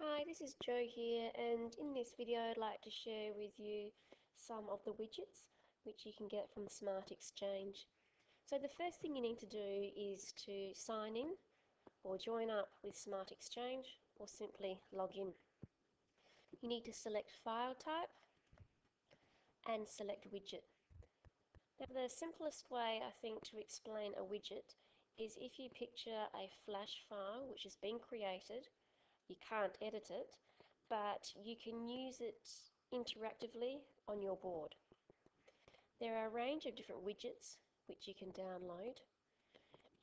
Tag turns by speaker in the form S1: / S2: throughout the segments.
S1: Hi, this is Jo here and in this video I'd like to share with you some of the widgets which you can get from Smart Exchange. So the first thing you need to do is to sign in or join up with Smart Exchange or simply log in. You need to select file type and select widget. Now the simplest way I think to explain a widget is if you picture a flash file which has been created you can't edit it, but you can use it interactively on your board. There are a range of different widgets which you can download.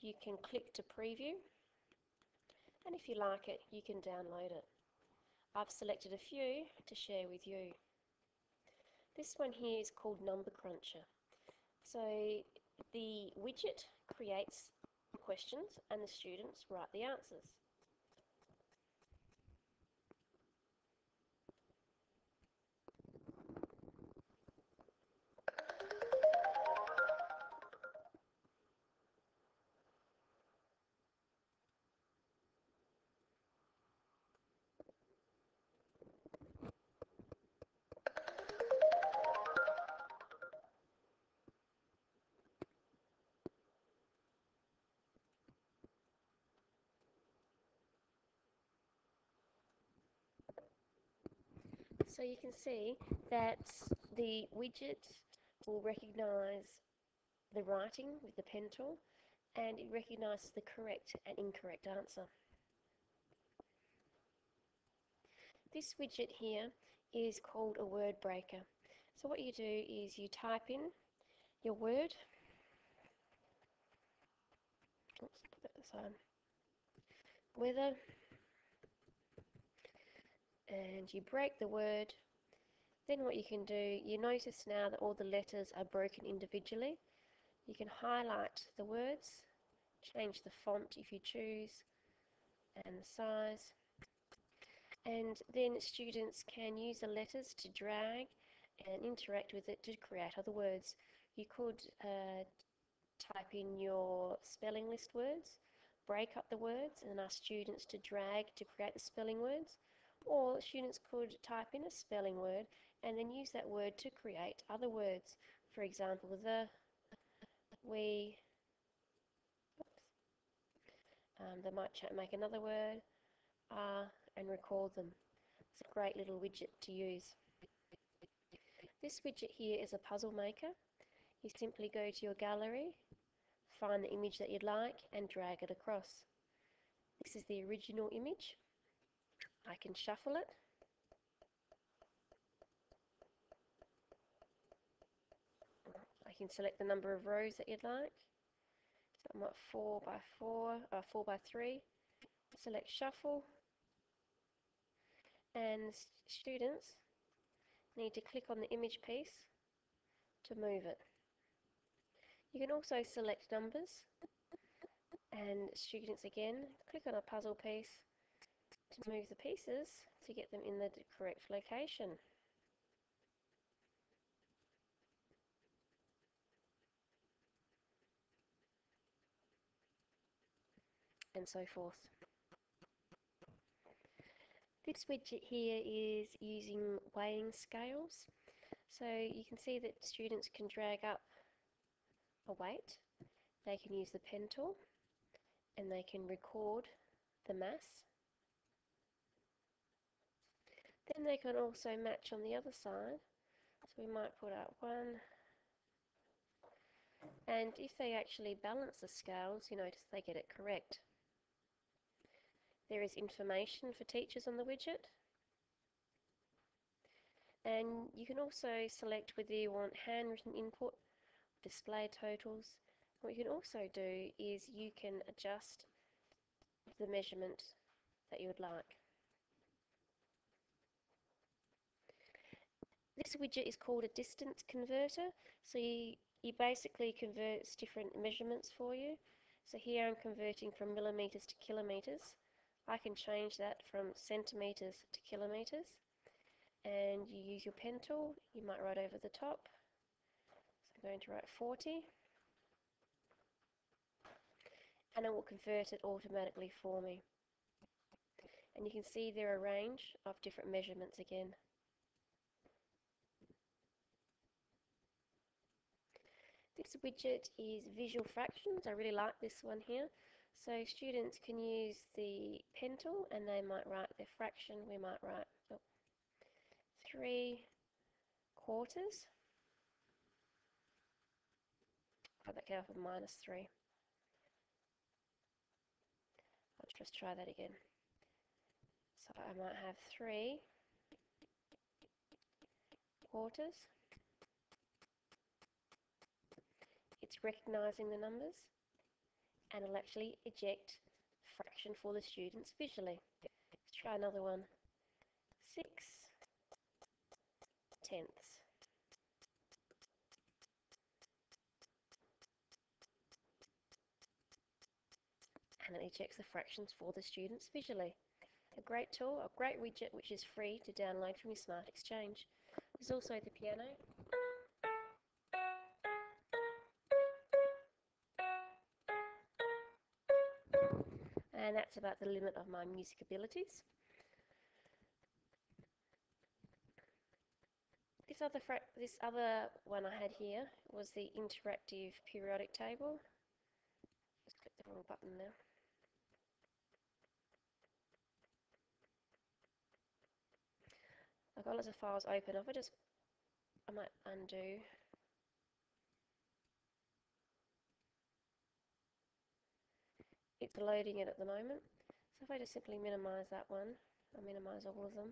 S1: You can click to preview, and if you like it, you can download it. I've selected a few to share with you. This one here is called Number Cruncher. So the widget creates questions and the students write the answers. So you can see that the widget will recognize the writing with the pen tool and it recognizes the correct and incorrect answer. This widget here is called a word breaker. So what you do is you type in your word. Oops, put that aside. Weather and you break the word then what you can do you notice now that all the letters are broken individually. You can highlight the words change the font if you choose and the size. And then students can use the letters to drag and interact with it to create other words. You could uh, type in your spelling list words break up the words and ask students to drag to create the spelling words or students could type in a spelling word and then use that word to create other words. For example, the, we, um, they might make another word, uh, and record them. It's a great little widget to use. This widget here is a puzzle maker. You simply go to your gallery, find the image that you'd like and drag it across. This is the original image. I can shuffle it. I can select the number of rows that you'd like. So I'm at 4 by 4, uh, 4 by 3. Select shuffle. And students need to click on the image piece to move it. You can also select numbers and students again click on a puzzle piece to move the pieces to get them in the correct location. And so forth. This widget here is using weighing scales. So you can see that students can drag up a weight, they can use the pen tool, and they can record the mass they can also match on the other side. So we might put out one. And if they actually balance the scales, you notice they get it correct. There is information for teachers on the widget. And you can also select whether you want handwritten input, display totals. What you can also do is you can adjust the measurement that you would like. This widget is called a distance converter. So you, you basically converts different measurements for you. So here I'm converting from millimeters to kilometers. I can change that from centimeters to kilometers. And you use your pen tool, you might write over the top. So I'm going to write 40. And it will convert it automatically for me. and you can see there are a range of different measurements again. This widget is visual fractions. I really like this one here. So students can use the pen tool and they might write their fraction. We might write oh, 3 quarters. I'll that off with minus 3. I'll just try that again. So I might have 3 quarters. It's recognizing the numbers and it'll actually eject fraction for the students visually. Let's try another one. 6 tenths. And it ejects the fractions for the students visually. A great tool, a great widget which is free to download from your Smart Exchange. There's also the piano and that's about the limit of my music abilities. This other this other one I had here was the interactive periodic table. Just click the wrong button now. I've got lots of files open. If I just, I might undo It's loading it at the moment. So if I just simply minimize that one, I'll minimize all of them.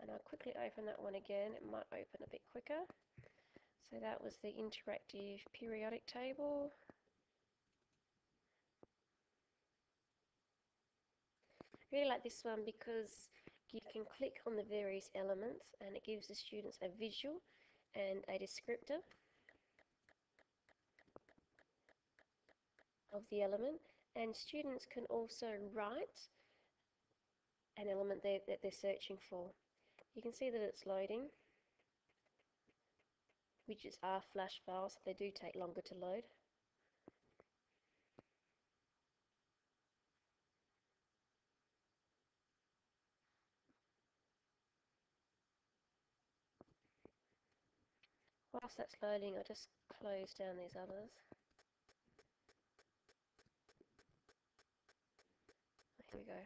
S1: And I'll quickly open that one again, it might open a bit quicker. So that was the interactive periodic table. I really like this one because you can click on the various elements and it gives the students a visual and a descriptor. Of the element and students can also write an element there that they're searching for. You can see that it's loading. Widgets are flash files, they do take longer to load. Whilst that's loading, I'll just close down these others. Here we go.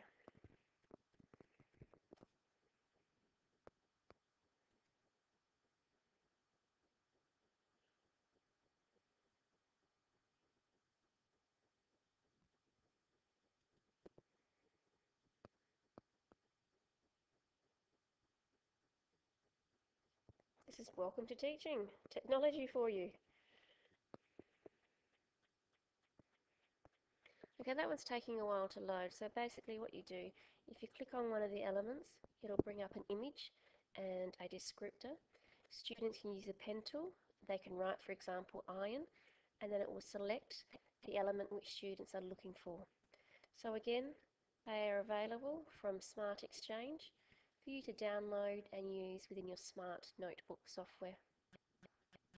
S1: This is welcome to teaching, technology for you. Okay, that one's taking a while to load. So basically what you do, if you click on one of the elements, it'll bring up an image and a descriptor. Students can use the pen tool. They can write, for example, iron, and then it will select the element which students are looking for. So again, they are available from Smart Exchange for you to download and use within your Smart Notebook software.